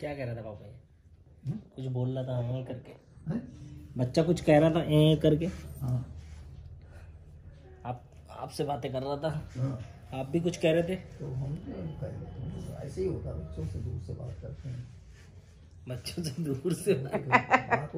क्या कह रहा था पापा ये? हम्म? कुछ बोल रहा था हाँ, हाँ करके। है? बच्चा कुछ कह रहा था ए करके। हाँ। आप आपसे बातें कर रहा था। हाँ। आप भी कुछ कह रहे थे? तो हम तो ऐसे ही होता बच्चों से दूर से बात करते हैं। बच्चों से दूर से बात